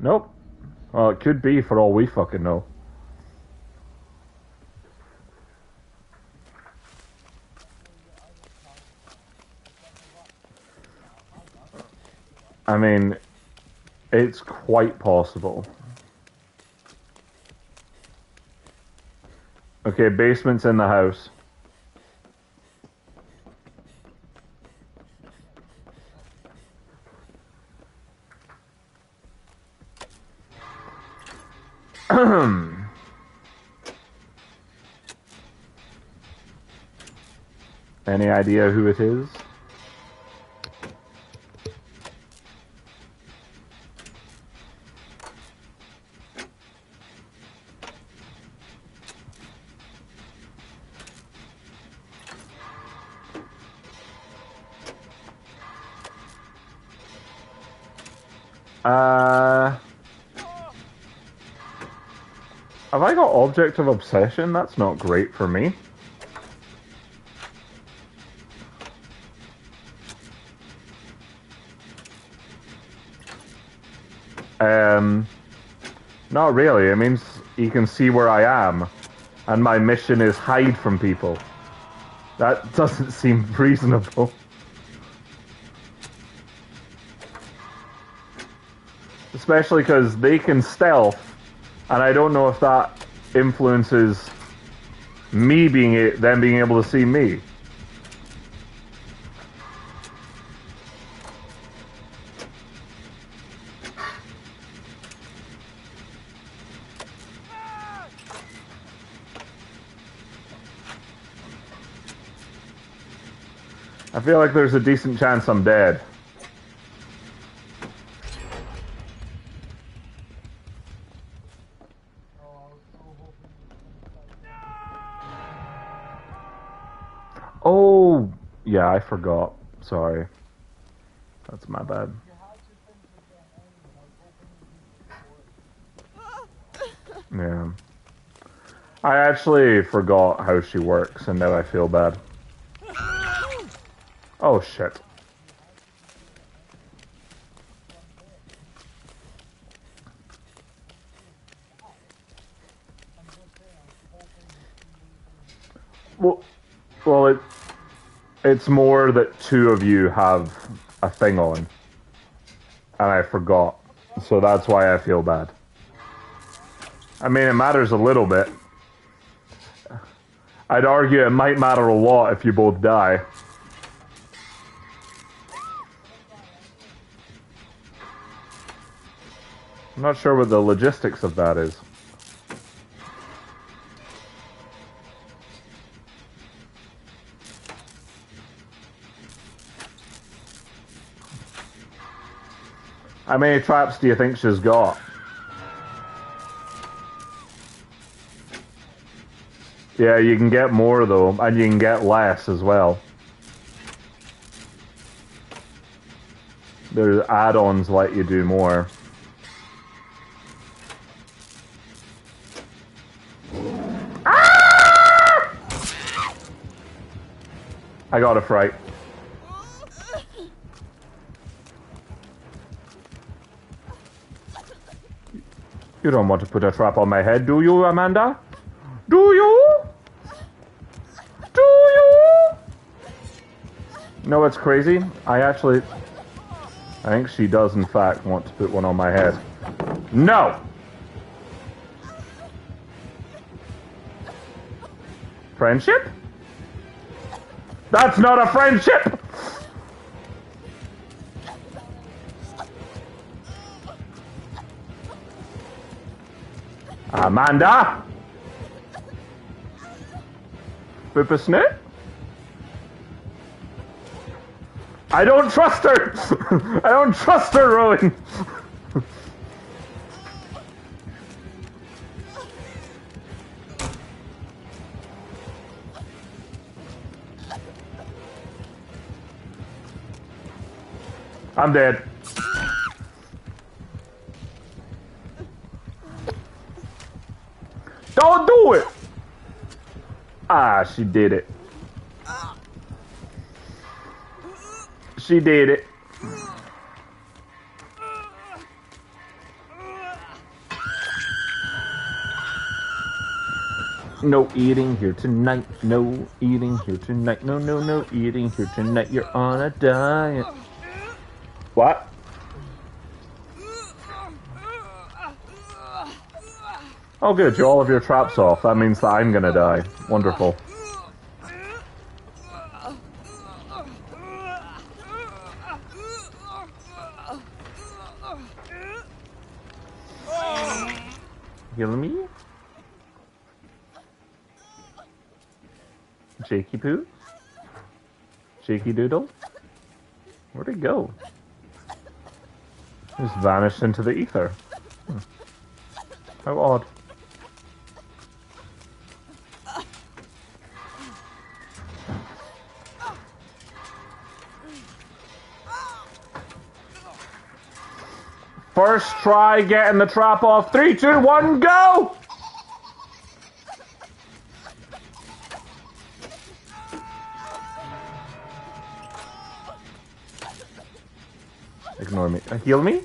Nope. Well, it could be for all we fucking know. I mean, it's quite possible. Okay, basement's in the house. Any idea who it is? Uh, have I got object of obsession? That's not great for me. Um, not really. It means you can see where I am, and my mission is hide from people. That doesn't seem reasonable. Especially because they can stealth, and I don't know if that influences me being a- them being able to see me. I feel like there's a decent chance I'm dead. Oh, yeah, I forgot. Sorry. That's my bad. Yeah. I actually forgot how she works, and now I feel bad. Oh shit. Well, well, it it's more that two of you have a thing on, and I forgot, so that's why I feel bad. I mean, it matters a little bit. I'd argue it might matter a lot if you both die. I'm not sure what the logistics of that is. How many traps do you think she's got? Yeah, you can get more though, and you can get less as well. There's add-ons let you do more. I got a fright. You don't want to put a trap on my head, do you, Amanda? Do you? Do you? No, it's crazy. I actually... I think she does, in fact, want to put one on my head. No! Friendship? That's not a friendship! Amanda? Whippersnip? I don't trust her! I don't trust her, Rowan! I'm dead. Don't do it! Ah, she did it. She did it. No eating here tonight. No eating here tonight. No, no, no eating here tonight. You're on a diet. What? Oh, good. You all of your traps off. That means that I'm gonna die. Wonderful. Heal me? Jakey Poo? Jakey Doodle? Where'd it go? Just vanished into the ether. Hmm. How odd. First try getting the trap off. Three, two, one, go! Ignore me. Uh, heal me?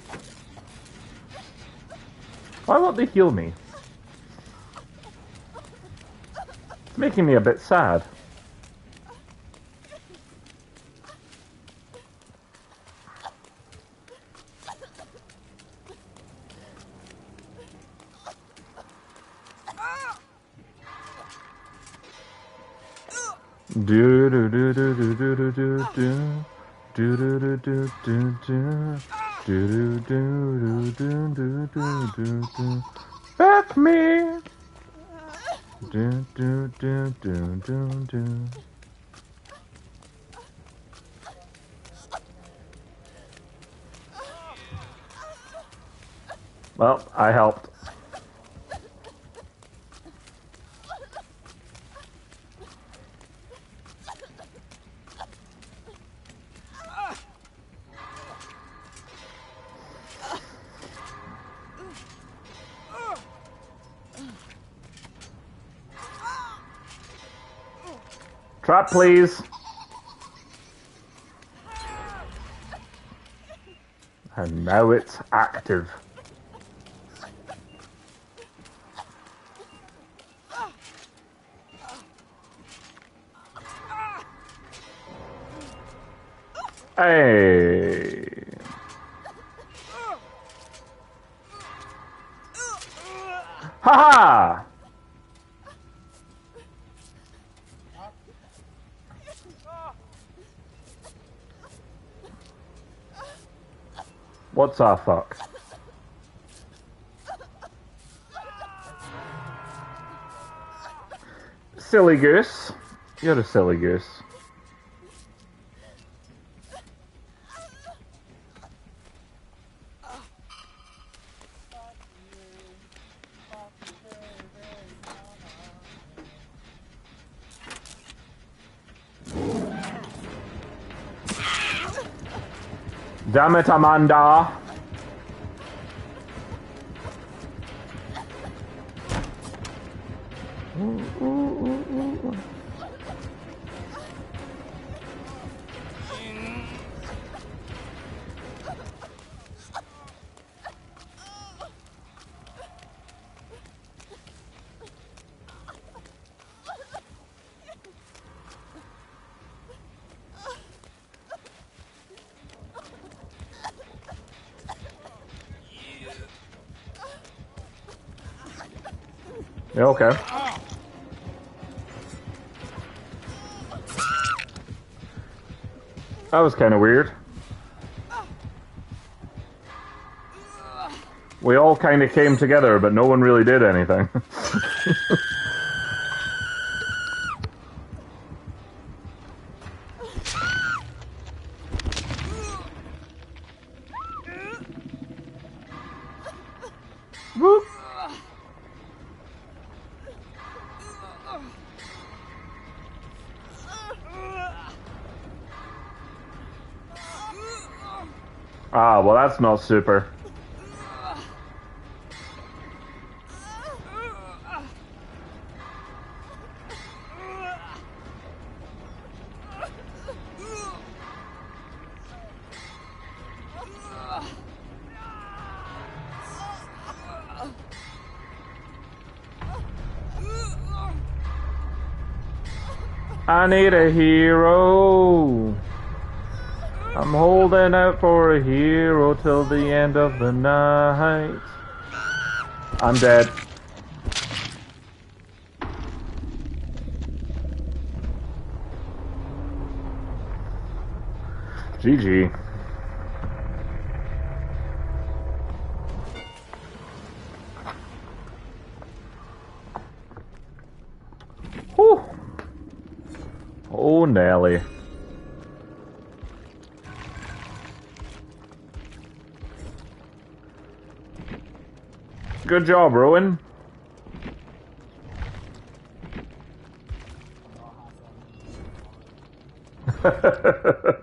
Why won't they heal me? It's making me a bit sad. Do do do do do do do do do do do do do do do do do do do do do do That's me. Do do do do do do. Well, I helped. Trap, please. And now it's active. Hey. What's our fuck? Silly goose. You're a silly goose. Damit Amanda. Uh, uh, uh, uh. Yeah, okay. That was kind of weird. We all kind of came together, but no one really did anything. Ah, well that's not super. I need a hero. I'm holding out for a hero till the end of the night. I'm dead. GG. Whew. Oh, Nelly. Good job, Rowan.